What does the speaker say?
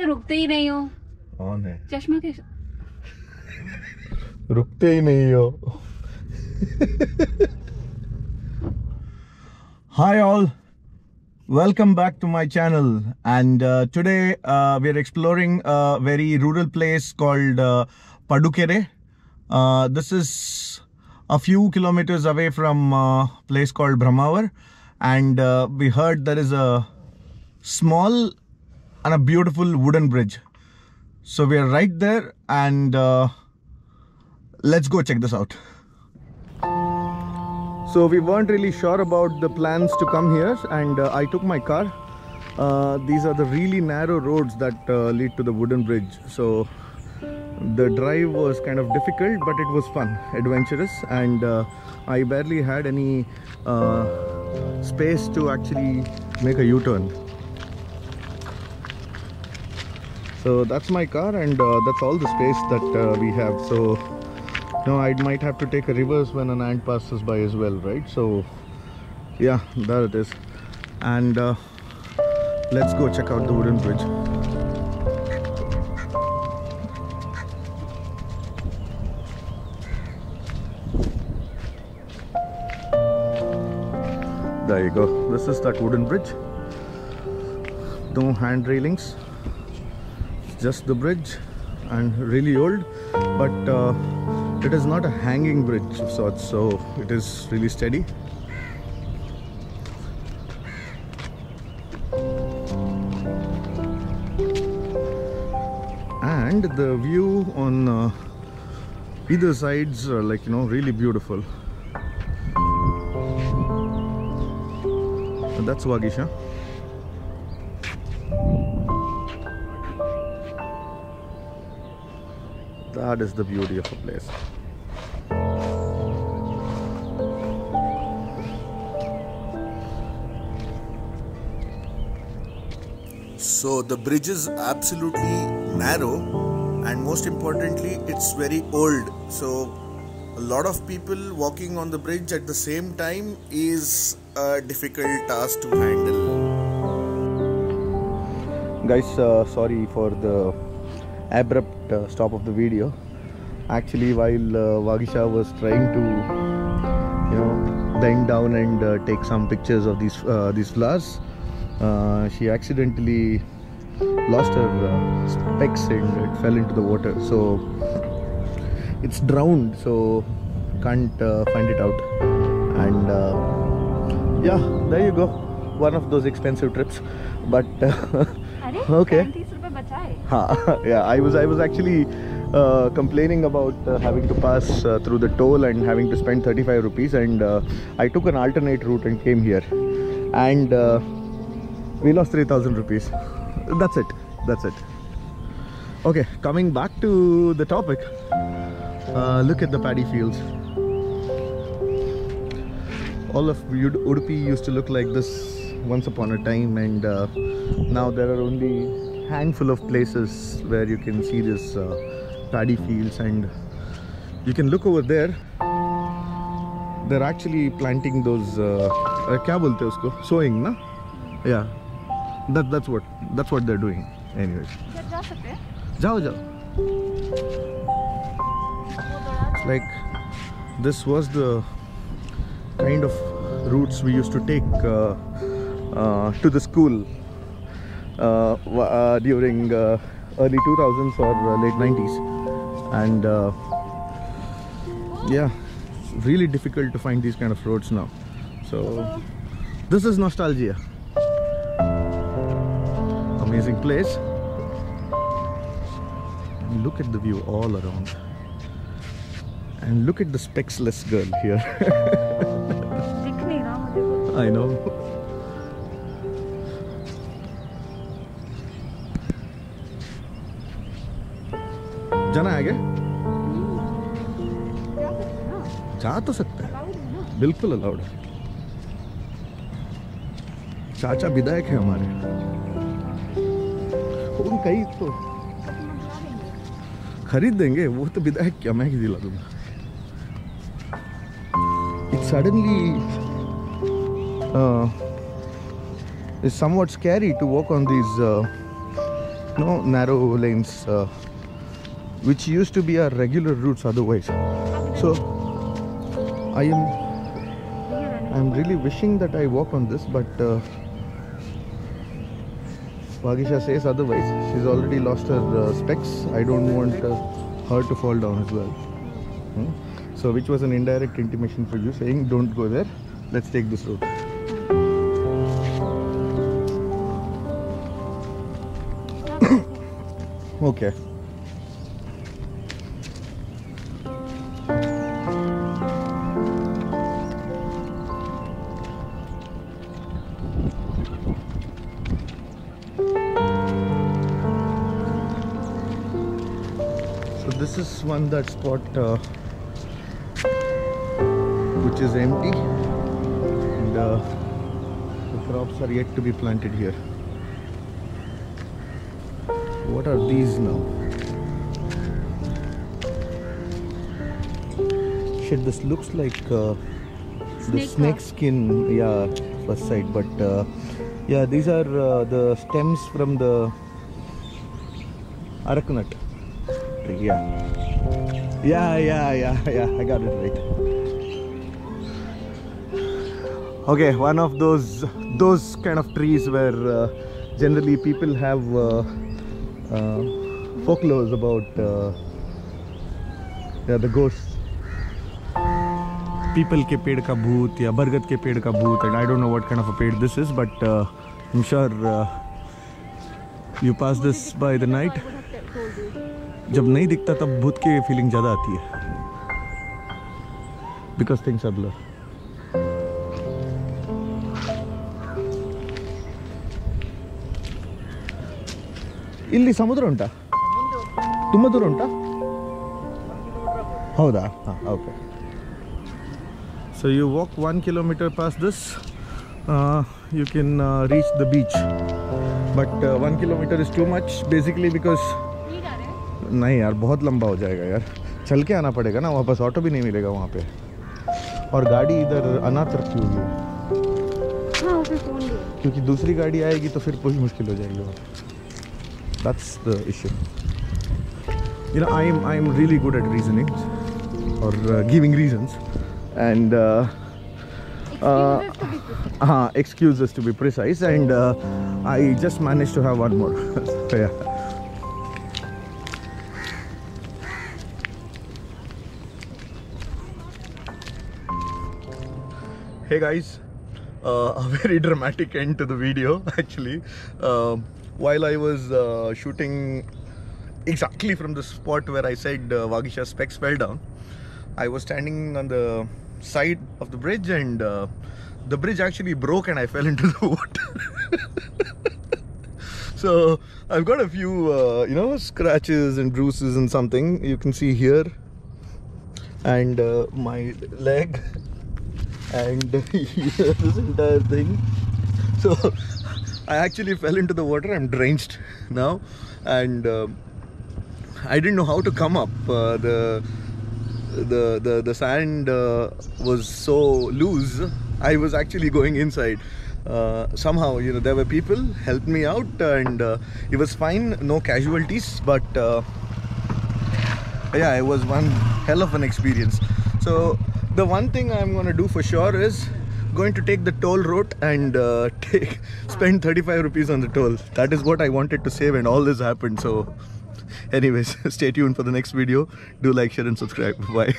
तो रुकते ही नहीं हो ऑन है चश्मा के रुकते ही नहीं हो Hi all, welcome back to my channel. And uh, today uh, we are exploring a very rural place called uh, Padukere. Uh, this is a few kilometers away from a place called Brahmawar. And uh, we heard there is a small and a beautiful wooden bridge. So we are right there and uh, let's go check this out. So we weren't really sure about the plans to come here and uh, I took my car. Uh, these are the really narrow roads that uh, lead to the wooden bridge. So the drive was kind of difficult but it was fun, adventurous and uh, I barely had any uh, space to actually make a U-turn. So that's my car and uh, that's all the space that uh, we have. So no, I might have to take a reverse when an ant passes by as well, right? So, yeah, there it is. And uh, let's go check out the wooden bridge. There you go. This is that wooden bridge. No hand railings, just the bridge and really old, but uh, it is not a hanging bridge of sorts so it is really steady. And the view on uh, either sides are like you know really beautiful. And that's Vagisha that is the beauty of a place So the bridge is absolutely narrow and most importantly it's very old. So a lot of people walking on the bridge at the same time is a difficult task to handle. guys uh, sorry for the abrupt uh, stop of the video. Actually while uh, Vagisha was trying to you know bend down and uh, take some pictures of these uh, these flowers uh, she accidentally lost her uh, specs and it fell into the water. So it's drowned so can't uh, find it out. And uh, yeah there you go. One of those expensive trips. But uh, Okay. Why? yeah, I was I was actually uh, complaining about uh, having to pass uh, through the toll and having to spend 35 rupees and uh, I took an alternate route and came here. And uh, we lost 3000 rupees. That's it. That's it. Okay coming back to the topic. Uh, look at the paddy fields. All of Udupi used to look like this once upon a time and now there are only handful of places where you can see this uh, paddy fields, and you can look over there. They're actually planting those. Uh, uh, क्या बोलते हैं उसको? Sowing, ना? Yeah. That that's what that's what they're doing. Anyways, इधर जा सकते हैं जाओ जाओ. It's like this was the kind of routes we used to take uh, uh, to the school uh, wa- uh, Uh, uh, during uh, early 2000s or late 90s and yeah really difficult to find these kind of roads now. So this is nostalgia. Amazing place. Look at the view all around. And look at the specsless girl here. I know. जाना है क्या जा तो सकते हैं। बिल्कुल allowed है। चाचा विधायक है हमारे। उन कई तो खरीद देंगे वो तो विधायक क्या, मैं ही दिला दूँगा it suddenly is somewhat scary to walk on these no narrow lanes which used to be our regular routes otherwise. So I am I'm really wishing that I walk on this, but uh, says otherwise. She's already lost her uh, specs. I don't want uh, her to fall down as well. Hmm? So, which was an indirect intimation for you saying, don't go there, let's take this road. Okay. This is one that spot uh, which is empty and uh, the crops are yet to be planted here. What are these now? Shit, this looks like uh, the Snake snake skin, yeah, first sight. But uh, yeah, these are uh, the stems from the areca nut tree. Yeah. Yeah, yeah, yeah, yeah. I got it right. Okay, one of those those kind of trees where uh, generally people have uh, uh, folklores about uh, yeah, the ghosts. People ke ped ka bhoot, yeah, bargat ke ped ka bhoot, and I don't know what kind of a ped this is, but uh, I'm sure uh, you pass this by the night. जब नहीं दिखता तब भूत की feeling ज़्यादा आती है because things are blur ಇಲ್ಲಿ ಸಮುದ್ರ ಉಂಟಾ ತುಂಬ ದೂರ ಉಂಟಾ ಹೌದಾ ಹಾಂ okay so you walk one kilometre pass this you can reach the beach but one kilometre is too much basically because नहीं यार बहुत लंबा हो जाएगा यार। चल के आना पड़ेगा ना वापस ऑटो भी नहीं मिलेगा वहाँ पे। और गाड़ी इधर अनाथ रखी होगी है। क्योंकि दूसरी गाड़ी आएगी तो फिर कुछ मुश्किल हो जाएगी वहाँ that's the issue you know I am I am really good at reasoning और गिविंग रीजन्स एंड हाँ excuse to be precise and I just manage to have one more hey guys uh, a very dramatic end to the video actually. Um, while i was uh, shooting exactly from the spot where i said uh, vagisha's specs fell down i was standing on the side of the bridge and uh, the bridge actually broke and i fell into the water. So i've got a few uh, you know scratches and bruises and something you can see here. And uh, my leg and this entire thing. So i actually fell into the water. I'm drenched now. And um i didn't know how to come up. Uh, the the the, the sand uh, was so loose. I was actually going inside. Uh, somehow you know there were people helped me out and uh, it was fine. No casualties but uh, yeah it was one hell of an experience. So the one thing i'm to do for sure is going to take the toll route and uh, take spend 35 rupees on the toll. That is what i wanted to save and all this happened so anyways stay tuned for the next video. Do like share and subscribe. Bye